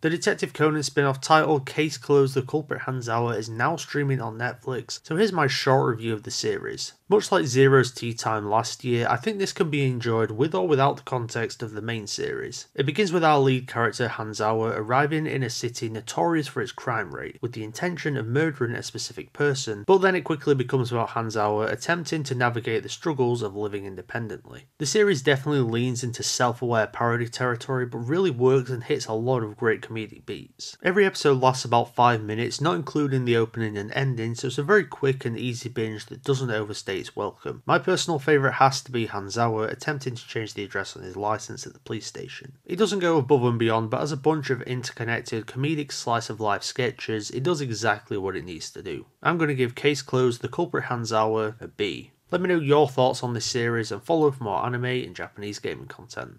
The Detective Conan spin off titled Case Closed The Culprit Hanzawa is now streaming on Netflix, so here's my short review of the series. Much like Zero's Tea Time last year, I think this can be enjoyed with or without the context of the main series. It begins with our lead character Hanzawa arriving in a city notorious for its crime rate, with the intention of murdering a specific person, but then it quickly becomes about Hanzawa attempting to navigate the struggles of living independently. The series definitely leans into self aware parody territory, but really works and hits a lot of great comedic beats. Every episode lasts about 5 minutes, not including the opening and ending, so it's a very quick and easy binge that doesn't overstay its welcome. My personal favourite has to be Hanzawa attempting to change the address on his license at the police station. It doesn't go above and beyond, but as a bunch of interconnected comedic slice of life sketches, it does exactly what it needs to do. I'm going to give Case Closed The Culprit Hanzawa a B. Let me know your thoughts on this series and follow for more anime and Japanese gaming content.